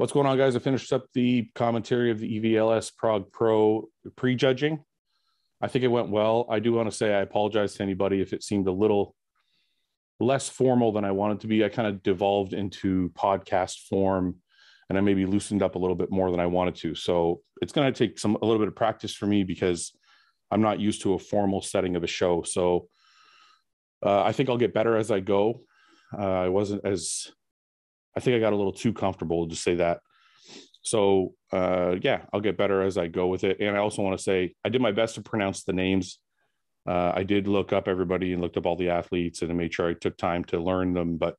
What's going on, guys? I finished up the commentary of the EVLS Prague Pro prejudging. I think it went well. I do want to say I apologize to anybody if it seemed a little less formal than I wanted to be. I kind of devolved into podcast form and I maybe loosened up a little bit more than I wanted to. So it's going to take some a little bit of practice for me because I'm not used to a formal setting of a show. So uh, I think I'll get better as I go. Uh, I wasn't as I think I got a little too comfortable to say that. So uh, yeah, I'll get better as I go with it. And I also want to say I did my best to pronounce the names. Uh, I did look up everybody and looked up all the athletes and I made sure I took time to learn them, but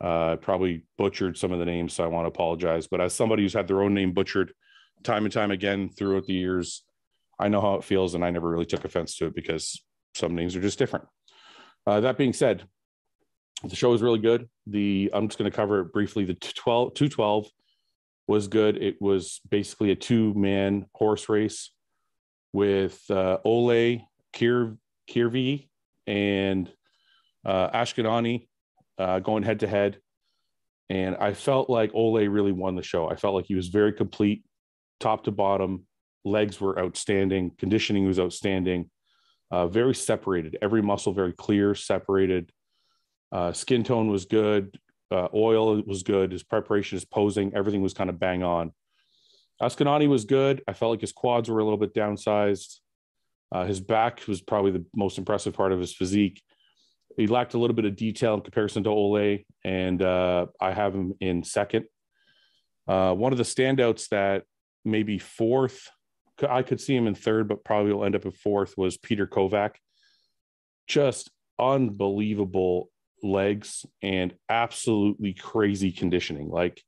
uh, probably butchered some of the names. So I want to apologize. But as somebody who's had their own name butchered time and time again throughout the years, I know how it feels, and I never really took offense to it because some names are just different. Uh, that being said, the show was really good. The I'm just going to cover it briefly. The 12 212 was good. It was basically a two man horse race with uh, Ole Kier, Kirvi and uh, Ashkanani uh, going head to head. And I felt like Ole really won the show. I felt like he was very complete, top to bottom. Legs were outstanding. Conditioning was outstanding. Uh, very separated. Every muscle very clear, separated. Uh, skin tone was good. Uh, oil was good. His preparation, his posing, everything was kind of bang on. Ashkanani was good. I felt like his quads were a little bit downsized. Uh, his back was probably the most impressive part of his physique. He lacked a little bit of detail in comparison to Ole, and uh, I have him in second. Uh, one of the standouts that maybe fourth, I could see him in third, but probably will end up in fourth, was Peter Kovac. Just unbelievable legs and absolutely crazy conditioning. Like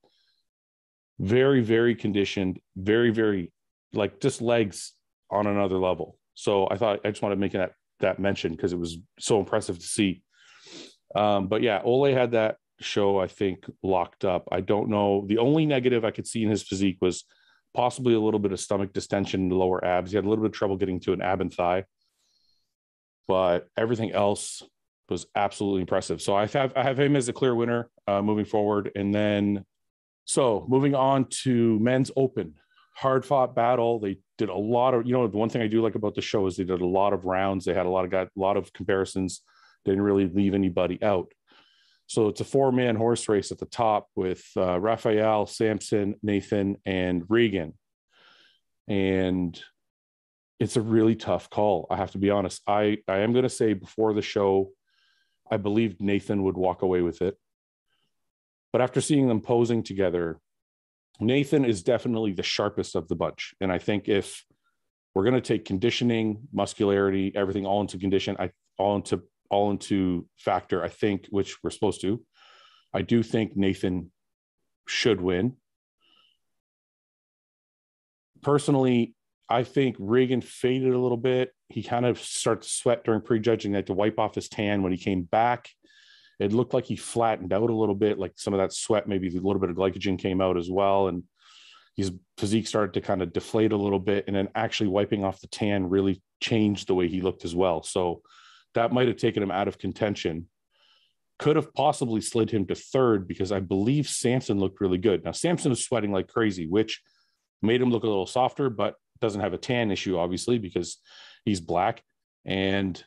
very, very conditioned, very, very like just legs on another level. So I thought I just wanted to make that that mention because it was so impressive to see. Um, but yeah, Ole had that show I think locked up. I don't know. The only negative I could see in his physique was possibly a little bit of stomach distension in the lower abs. He had a little bit of trouble getting to an ab and thigh, but everything else was absolutely impressive. So I have I have him as a clear winner uh, moving forward, and then so moving on to men's open hard fought battle. They did a lot of you know the one thing I do like about the show is they did a lot of rounds. They had a lot of got a lot of comparisons. They didn't really leave anybody out. So it's a four man horse race at the top with uh, Raphael, Samson, Nathan, and Regan. And it's a really tough call. I have to be honest. I, I am going to say before the show, I believed Nathan would walk away with it. But after seeing them posing together, Nathan is definitely the sharpest of the bunch. And I think if we're going to take conditioning, muscularity, everything all into condition, I all into all into factor, I think, which we're supposed to. I do think Nathan should win. Personally, I think Regan faded a little bit. He kind of started to sweat during prejudging, had to wipe off his tan when he came back. It looked like he flattened out a little bit, like some of that sweat, maybe a little bit of glycogen came out as well. And his physique started to kind of deflate a little bit. And then actually wiping off the tan really changed the way he looked as well. So that might have taken him out of contention. Could have possibly slid him to third because I believe Samson looked really good. Now, Samson was sweating like crazy, which made him look a little softer, but doesn't have a tan issue, obviously, because he's black. And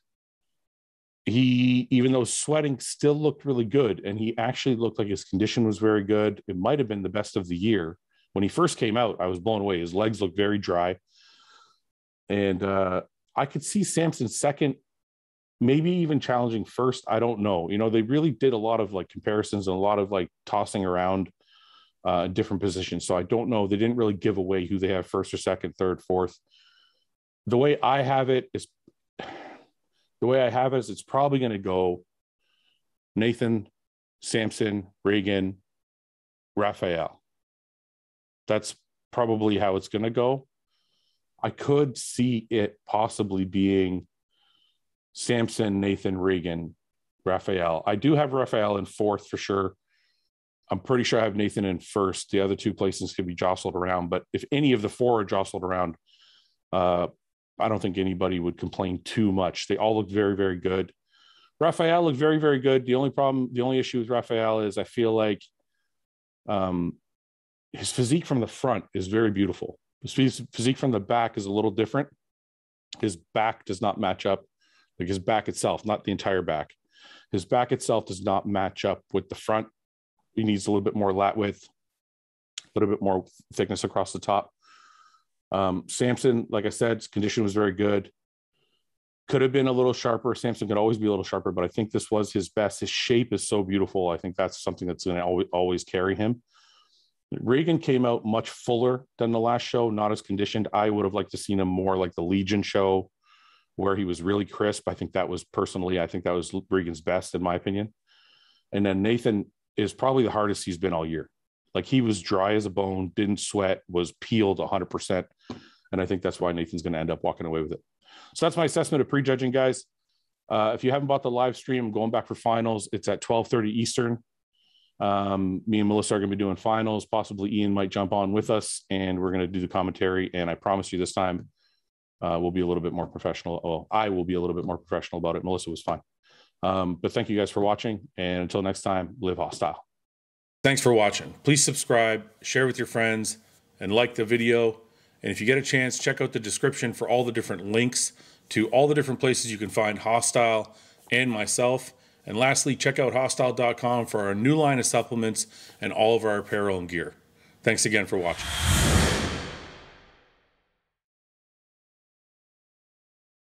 he, even though sweating, still looked really good. And he actually looked like his condition was very good. It might have been the best of the year. When he first came out, I was blown away. His legs looked very dry. And uh, I could see Samson second, maybe even challenging first. I don't know. You know, they really did a lot of like comparisons and a lot of like tossing around uh, different positions. So I don't know. They didn't really give away who they have first or second, third, fourth. The way I have it is the way I have it is it's probably going to go Nathan, Samson, Regan, Raphael. That's probably how it's going to go. I could see it possibly being Samson, Nathan, Regan, Raphael. I do have Raphael in fourth for sure. I'm pretty sure I have Nathan in first. The other two places could be jostled around, but if any of the four are jostled around, uh, I don't think anybody would complain too much. They all look very, very good. Raphael looked very, very good. The only problem, the only issue with Raphael is I feel like um, his physique from the front is very beautiful. His physique from the back is a little different. His back does not match up, like his back itself, not the entire back. His back itself does not match up with the front. He needs a little bit more lat width, a little bit more thickness across the top. Um, Samson, like I said, condition was very good. Could have been a little sharper. Samson could always be a little sharper, but I think this was his best. His shape is so beautiful. I think that's something that's going to always, always carry him. Regan came out much fuller than the last show, not as conditioned. I would have liked to seen him more like the Legion show, where he was really crisp. I think that was personally, I think that was Regan's best in my opinion. And then Nathan is probably the hardest he's been all year. Like he was dry as a bone, didn't sweat, was peeled 100%. And I think that's why Nathan's going to end up walking away with it. So that's my assessment of prejudging, guys. Uh, if you haven't bought the live stream, going back for finals, it's at 12:30 Eastern. Um, me and Melissa are going to be doing finals. Possibly Ian might jump on with us, and we're going to do the commentary. And I promise you, this time uh, we'll be a little bit more professional. Well, I will be a little bit more professional about it. Melissa was fine. Um, but thank you guys for watching, and until next time, live hosstile. Thanks for watching. Please subscribe, share with your friends, and like the video. And if you get a chance, check out the description for all the different links to all the different places you can find Hosstile and myself. And lastly, check out hosstile.com for our new line of supplements and all of our apparel and gear. Thanks again for watching.